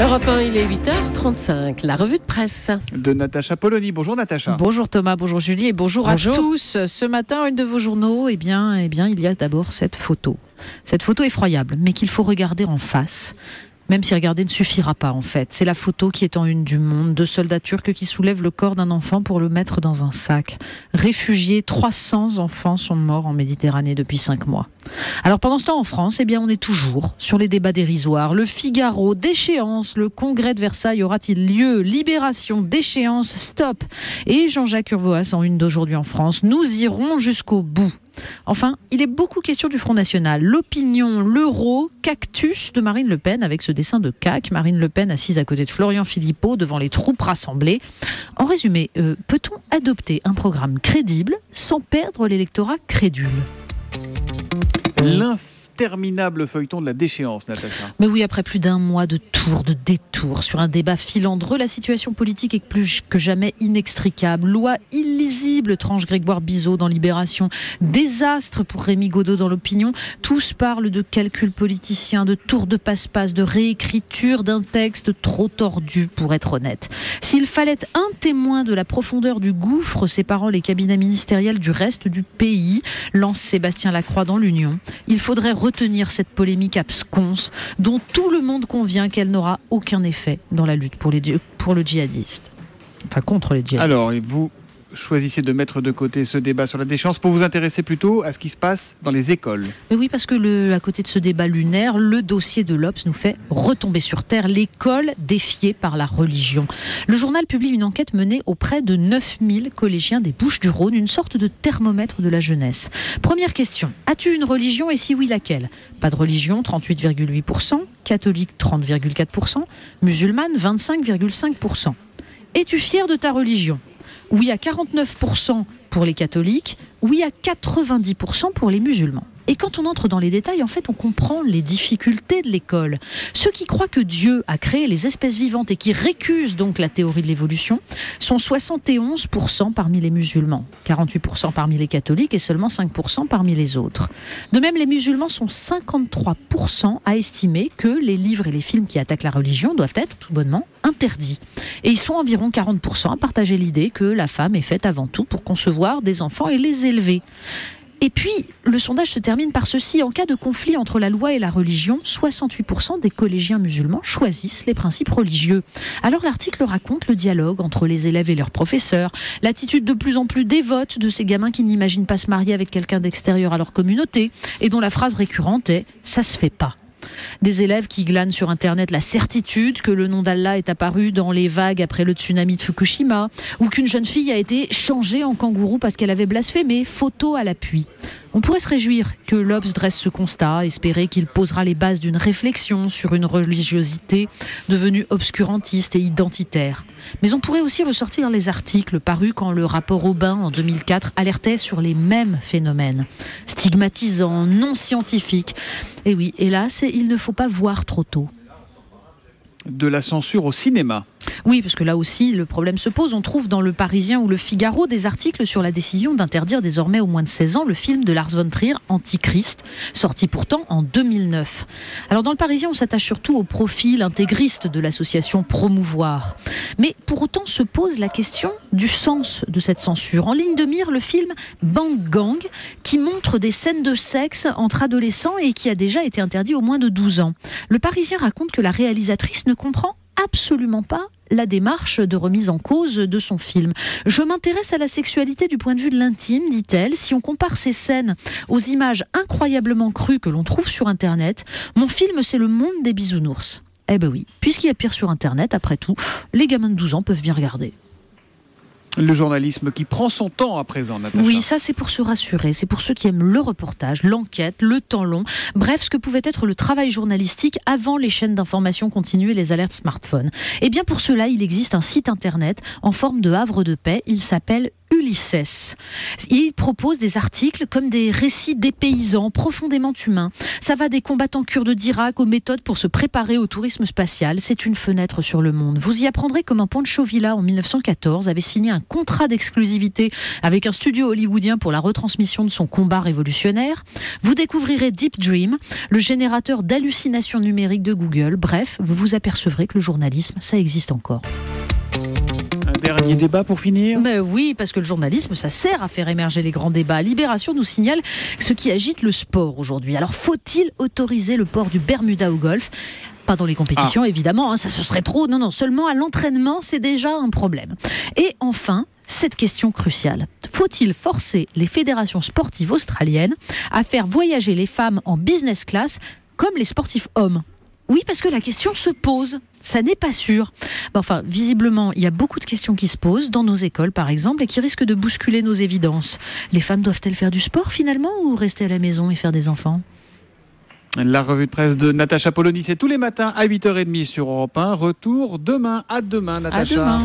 Europe 1, il est 8h35, la revue de presse. De Natacha Polony. Bonjour Natacha. Bonjour Thomas, bonjour Julie et bonjour, Bonjour. à tous. Ce matin, une de vos journaux, eh bien, eh bien, il y a d'abord cette photo. Cette photo effroyable, mais qu'il faut regarder en face. Même si regarder ne suffira pas en fait. C'est la photo qui est en une du monde. Deux soldats turcs qui soulèvent le corps d'un enfant pour le mettre dans un sac. Réfugiés, 300 enfants sont morts en Méditerranée depuis cinq mois. Alors pendant ce temps en France, eh bien on est toujours sur les débats dérisoires. Le Figaro, déchéance, le congrès de Versailles aura-t-il lieu? Libération, déchéance, stop. Et Jean-Jacques Urvoas en une d'aujourd'hui en France. Nous irons jusqu'au bout. Enfin, il est beaucoup question du Front National. L'opinion, l'euro, cactus de Marine Le Pen avec ce dessin de CAC. Marine Le Pen assise à côté de Florian Philippot devant les troupes rassemblées. En résumé, euh, peut-on adopter un programme crédible sans perdre l'électorat crédule? L'interminable feuilleton de la déchéance, Natacha. Mais oui, après plus d'un mois de tours, de détours, sur un débat filandreux, la situation politique est plus que jamais inextricable. Loi illisible, tranche Grégoire Bizot dans Libération. Désastre pour Rémi Godot dans l'opinion. Tous parlent de calculs politiciens, de tours de passe-passe, de réécriture d'un texte trop tordu, pour être honnête. S'il fallait un témoin de la profondeur du gouffre séparant les cabinets ministériels du reste du pays, lance Sébastien Lacroix dans l'Union, il faudrait retenir cette polémique absconce dont tout le monde convient qu'elle n'aura aucun effet dans la lutte pour, les, pour le djihadiste. Enfin, contre les djihadistes. Alors, vous choisissez de mettre de côté ce débat sur la déchéance pour vous intéresser plutôt à ce qui se passe dans les écoles. Mais oui, parce que à côté de ce débat lunaire, le dossier de l'Obs nous fait retomber sur terre l'école défiée par la religion. Le journal publie une enquête menée auprès de 9000 collégiens des Bouches-du-Rhône, une sorte de thermomètre de la jeunesse. Première question, as-tu une religion et si oui, laquelle? Pas de religion, 38,8%, catholique, 30,4%, musulmane, 25,5%. Es-tu fier de ta religion? Oui à 49% pour les catholiques, oui à 90% pour les musulmans. Et quand on entre dans les détails, en fait, on comprend les difficultés de l'école. Ceux qui croient que Dieu a créé les espèces vivantes et qui récusent donc la théorie de l'évolution sont 71% parmi les musulmans, 48% parmi les catholiques et seulement 5% parmi les autres. De même, les musulmans sont 53% à estimer que les livres et les films qui attaquent la religion doivent être tout bonnement interdits. Et ils sont environ 40% à partager l'idée que la femme est faite avant tout pour concevoir des enfants et les élever. Et puis, le sondage se termine par ceci. En cas de conflit entre la loi et la religion, 68% des collégiens musulmans choisissent les principes religieux. Alors l'article raconte le dialogue entre les élèves et leurs professeurs, l'attitude de plus en plus dévote de ces gamins qui n'imaginent pas se marier avec quelqu'un d'extérieur à leur communauté et dont la phrase récurrente est ⁇ ça se fait pas ⁇ des élèves qui glanent sur Internet la certitude que le nom d'Allah est apparu dans les vagues après le tsunami de Fukushima, ou qu'une jeune fille a été changée en kangourou parce qu'elle avait blasphémé, photo à l'appui. On pourrait se réjouir que l'Obs dresse ce constat, espérer qu'il posera les bases d'une réflexion sur une religiosité devenue obscurantiste et identitaire. Mais on pourrait aussi ressortir les articles parus quand le rapport Aubin en 2004 alertait sur les mêmes phénomènes, stigmatisants, non scientifiques. Et oui, hélas, il ne faut pas voir trop tôt. De la censure au cinéma. Oui, parce que là aussi, le problème se pose. On trouve dans Le Parisien ou Le Figaro des articles sur la décision d'interdire désormais aux moins de 16 ans le film de Lars von Trier, Antichrist, sorti pourtant en 2009. Alors dans Le Parisien, on s'attache surtout au profil intégriste de l'association Promouvoir. Mais pour autant se pose la question du sens de cette censure. En ligne de mire, le film Bang Gang, qui montre des scènes de sexe entre adolescents et qui a déjà été interdit aux moins de 12 ans. Le Parisien raconte que la réalisatrice ne comprend absolument pas la démarche de remise en cause de son film. Je m'intéresse à la sexualité du point de vue de l'intime, dit-elle. Si on compare ces scènes aux images incroyablement crues que l'on trouve sur Internet, mon film, c'est le monde des bisounours. Eh ben oui, puisqu'il y a pire sur Internet, après tout, les gamins de 12 ans peuvent bien regarder. Le journalisme qui prend son temps à présent, Natacha. Oui, ça c'est pour se rassurer, c'est pour ceux qui aiment le reportage, l'enquête, le temps long, bref, ce que pouvait être le travail journalistique avant les chaînes d'information continues et les alertes smartphones. Eh bien pour cela, il existe un site internet en forme de havre de paix, il s'appelle Ulysses. Il propose des articles comme des récits des paysans profondément humains. Ça va des combattants kurdes d'Irak aux méthodes pour se préparer au tourisme spatial. C'est une fenêtre sur le monde. Vous y apprendrez comment Pancho Villa, en 1914, avait signé un contrat d'exclusivité avec un studio hollywoodien pour la retransmission de son combat révolutionnaire. Vous découvrirez Deep Dream, le générateur d'hallucinations numériques de Google. Bref, vous vous apercevrez que le journalisme, ça existe encore. Dernier débat pour finir Ben oui, parce que le journalisme, ça sert à faire émerger les grands débats. Libération nous signale ce qui agite le sport aujourd'hui. Alors, faut-il autoriser le port du Bermuda au golf? Pas dans les compétitions, Ah. évidemment, hein, ça ce serait trop. Non, non, seulement à l'entraînement, c'est déjà un problème. Et enfin, cette question cruciale. Faut-il forcer les fédérations sportives australiennes à faire voyager les femmes en business class comme les sportifs hommes? Oui, parce que la question se pose. Ça n'est pas sûr. Enfin, visiblement, il y a beaucoup de questions qui se posent dans nos écoles, par exemple, et qui risquent de bousculer nos évidences. Les femmes doivent-elles faire du sport finalement ou rester à la maison et faire des enfants? La revue de presse de Natacha Polony, c'est tous les matins à 8h30 sur Europe 1. Retour demain. À demain, À Natacha. demain.